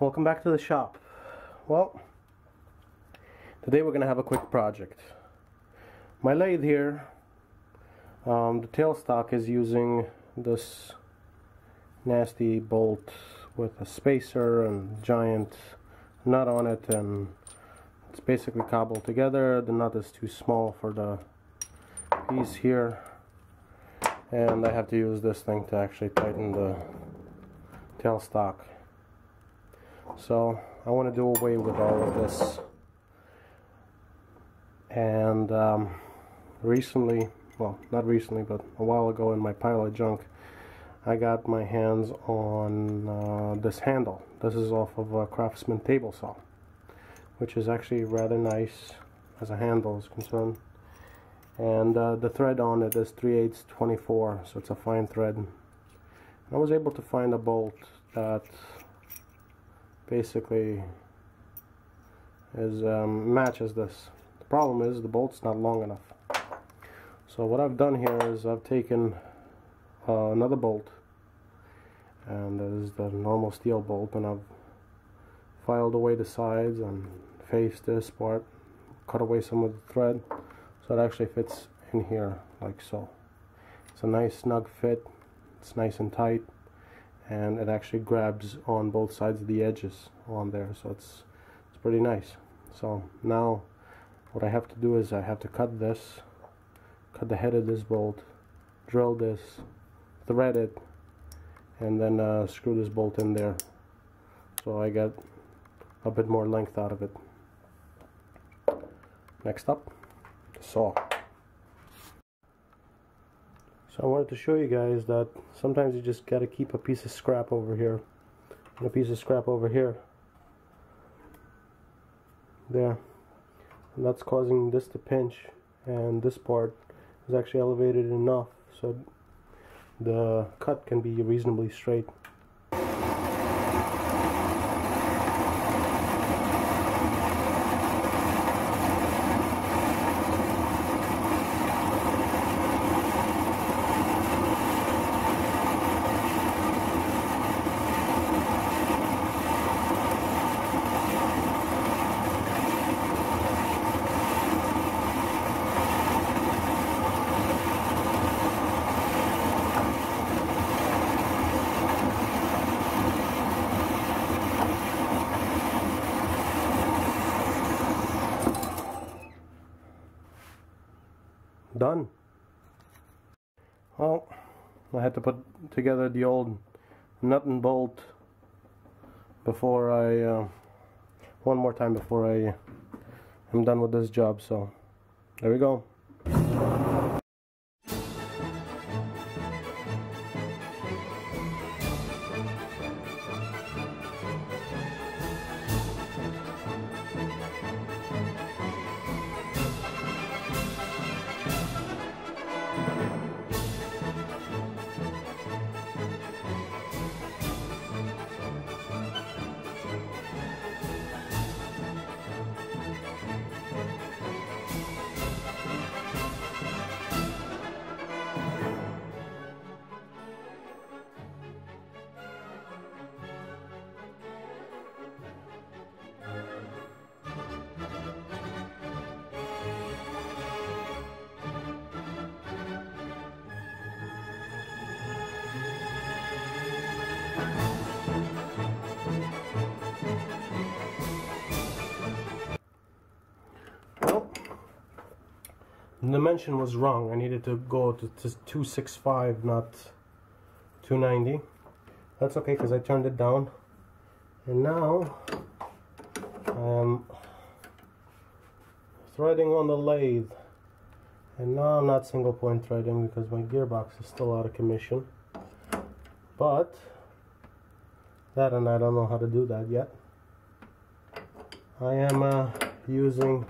Welcome back to the shop. Well, today we're going to have a quick project. My lathe here, um, the tailstock is using this nasty bolt with a spacer and giant nut on it and it's basically cobbled together. The nut is too small for the piece here and I have to use this thing to actually tighten the tailstock so I want to do away with all of this. And um, recently, well, not recently, but a while ago in my pile of junk, I got my hands on uh, this handle. This is off of a Craftsman table saw, which is actually rather nice as a handle is concerned. And uh, the thread on it is 3 8 24, so it's a fine thread. I was able to find a bolt that basically is um, matches this. The problem is the bolt's not long enough. So what I've done here is I've taken uh, another bolt and this is the normal steel bolt and I've filed away the sides and faced this part, cut away some of the thread so it actually fits in here like so. It's a nice snug fit, it's nice and tight and it actually grabs on both sides of the edges on there so it's it's pretty nice. So now what I have to do is I have to cut this cut the head of this bolt drill this thread it and then uh, screw this bolt in there. So I get a bit more length out of it. Next up the saw so I wanted to show you guys that sometimes you just got to keep a piece of scrap over here and a piece of scrap over here. There. And that's causing this to pinch and this part is actually elevated enough so the cut can be reasonably straight. Done. Well, I had to put together the old nut and bolt before I, uh, one more time before I am done with this job, so there we go. The dimension was wrong. I needed to go to, to 265, not 290. That's okay because I turned it down. And now I am threading on the lathe. And now I'm not single point threading because my gearbox is still out of commission. But that and I don't know how to do that yet. I am uh, using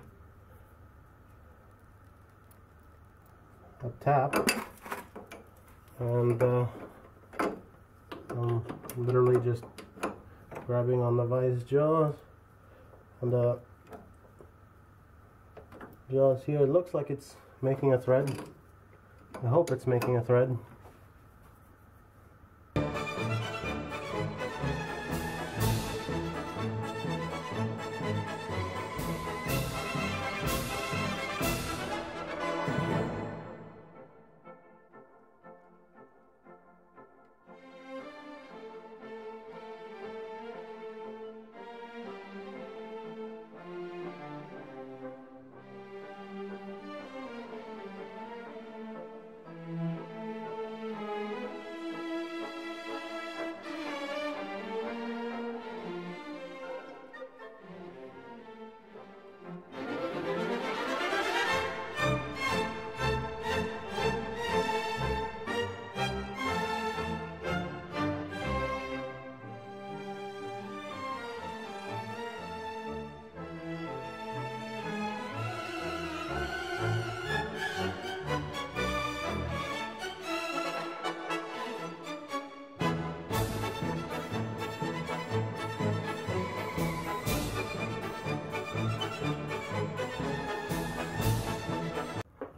a tap. And uh, I'm literally just grabbing on the vice jaws. And the jaws here it looks like it's making a thread. I hope it's making a thread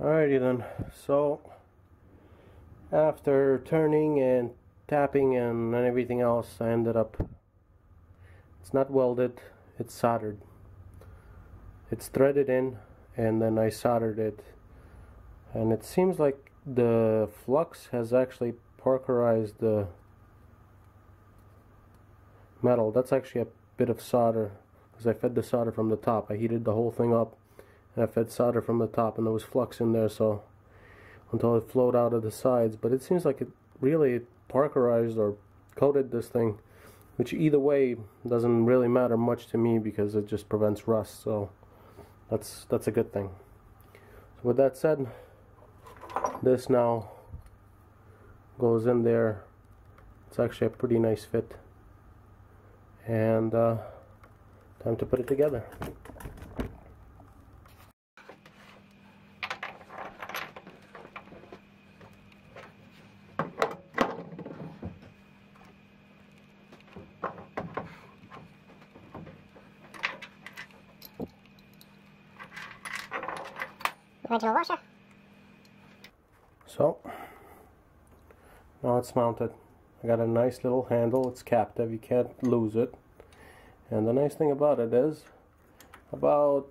Alrighty then, so after turning and tapping and everything else I ended up it's not welded it's soldered. It's threaded in and then I soldered it. And it seems like the flux has actually parkerized the metal. That's actually a bit of solder because I fed the solder from the top. I heated the whole thing up I fed solder from the top and there was flux in there so until it flowed out of the sides. But it seems like it really parkerized or coated this thing which either way doesn't really matter much to me because it just prevents rust so that's that's a good thing. So with that said this now goes in there. It's actually a pretty nice fit. And uh, time to put it together So, now it's mounted. I got a nice little handle, it's captive, you can't lose it. And the nice thing about it is, about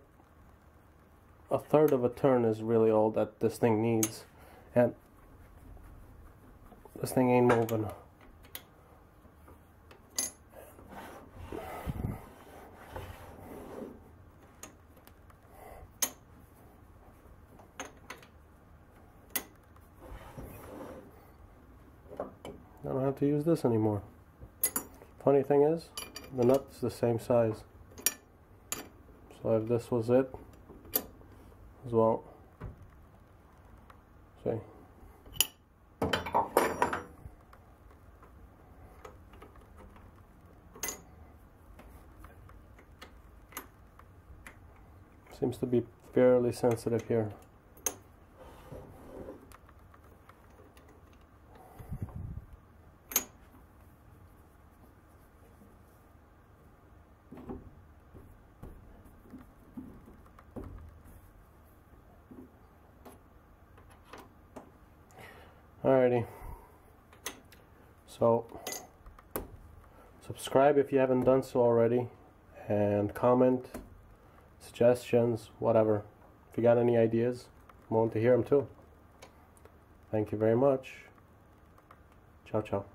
a third of a turn is really all that this thing needs. And this thing ain't moving. I don't have to use this anymore. Funny thing is, the nut's the same size. So if this was it, as well, see. Seems to be fairly sensitive here. Alrighty. So, subscribe if you haven't done so already, and comment, suggestions, whatever. If you got any ideas, I want to hear them too. Thank you very much. Ciao, ciao.